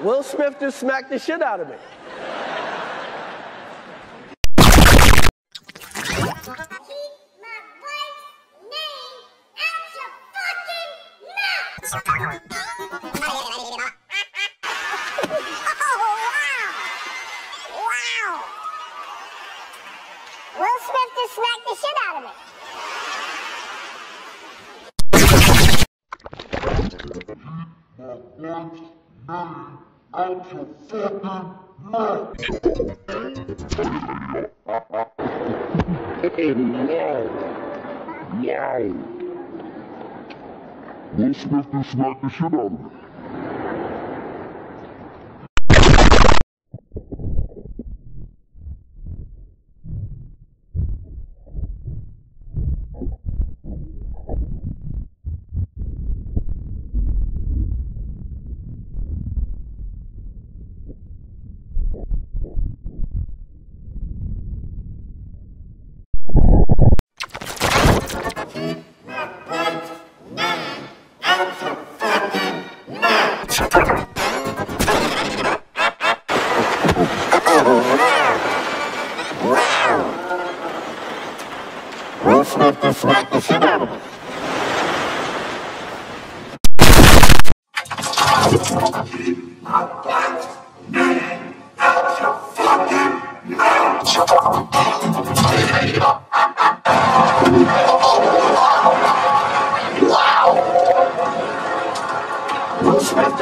Will Smith just smacked the shit out of me. Wow! Wow! Will Smith just smacked the shit out of me. Will Smith just smacked the shit out of me. Will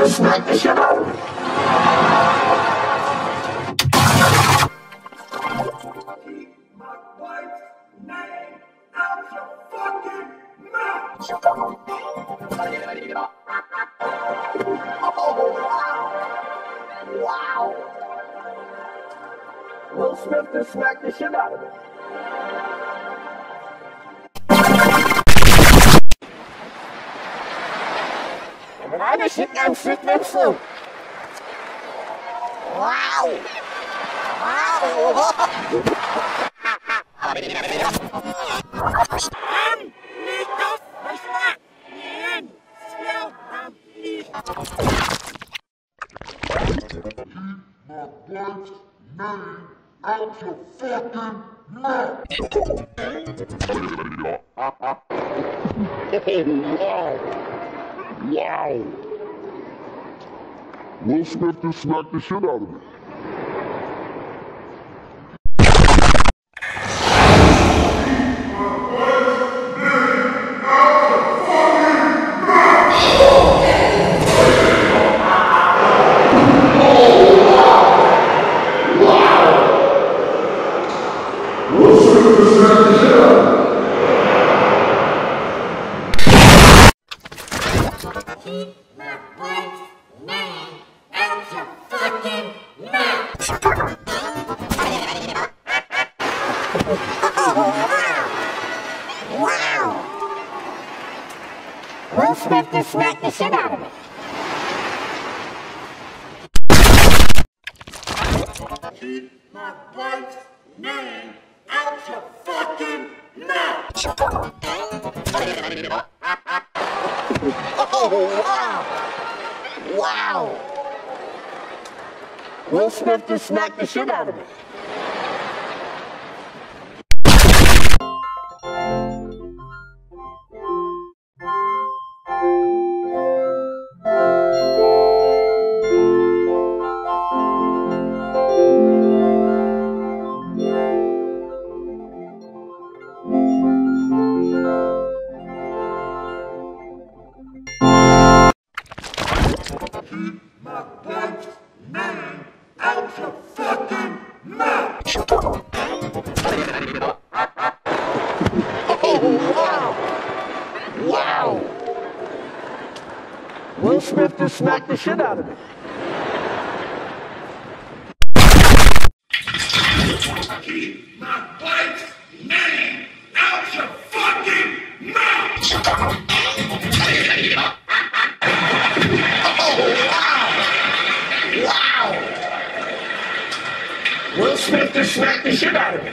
just smacked the shit out of me. Wow. Will Smith just smacked the shit out of me. And I just sit down, sit down slow. Wow. Wow. My wife's name out your fucking mouth. wow. Wow. Will Smith just smacked the shit out of me. My wife's name out your fucking mouth. Oh, wow. Wow. Will Smith just smacked the shit out of me. Smith just smacked the shit out of me. Mouth. Wow. Will Smith just the shit out of me.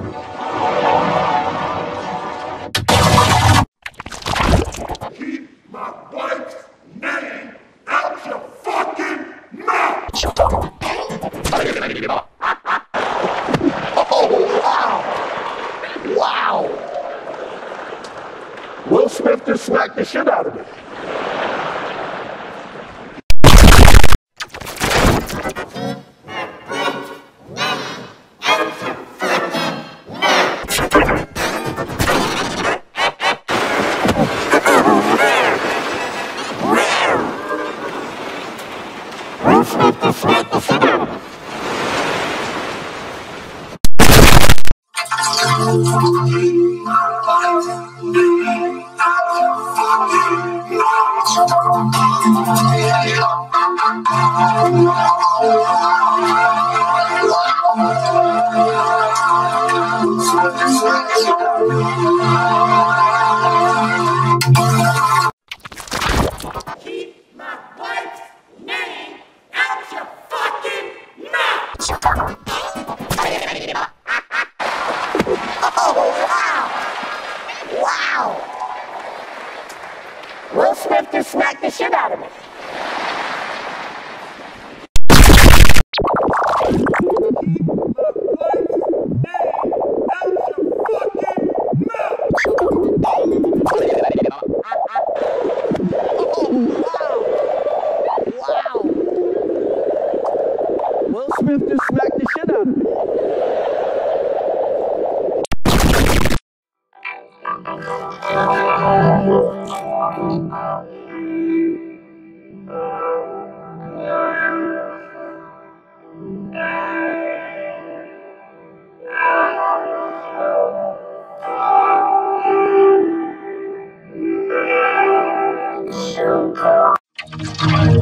Smith just smacked the shit out of me. Will Smith just smacked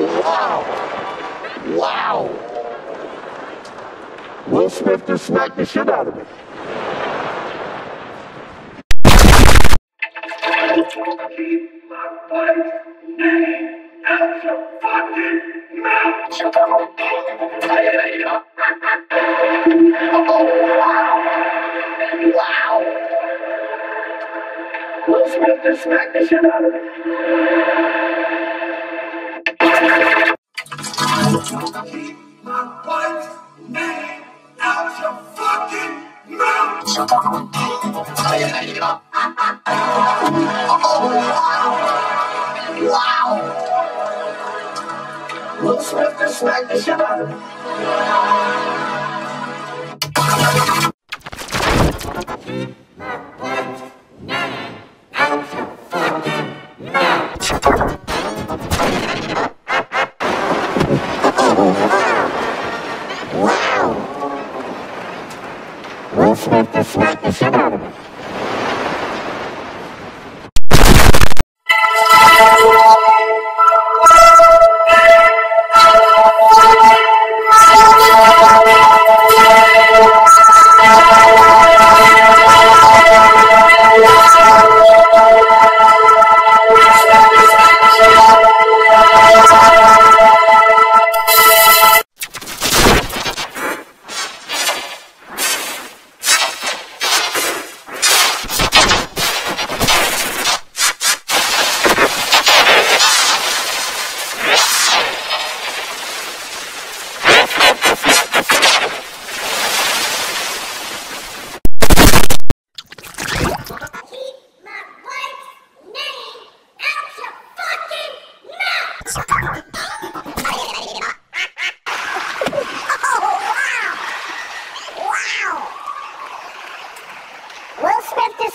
Mouth! Wow! Will Smith just smacked the shit out of me. Wow! Will Smith just smacked the shit out of me. Wow! Will Smith just smacked the shit out of me.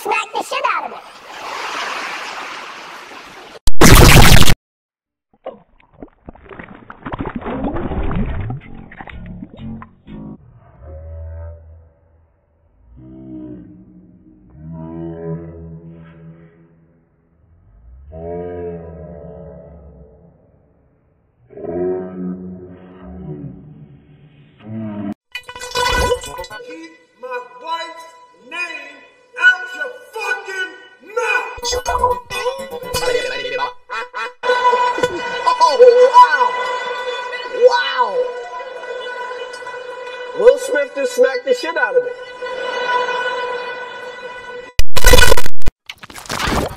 Smacked the shit out of me.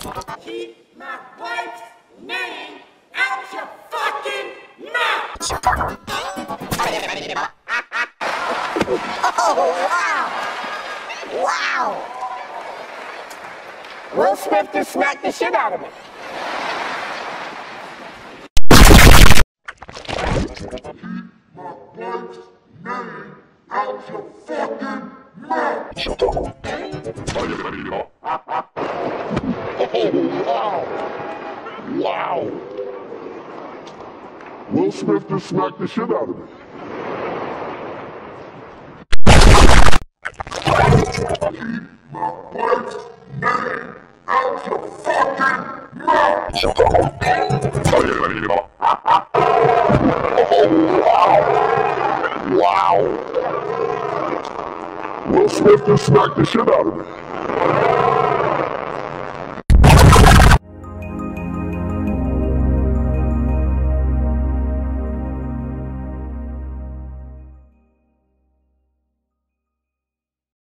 Keep my wife's name out your fucking mouth! Oh, wow! Wow! Will Smith just smacked the shit out of me. Out your fucking mouth! Wow. Smith just smacked the shit out of me. Wow. Will Smith just smacked the shit out of me.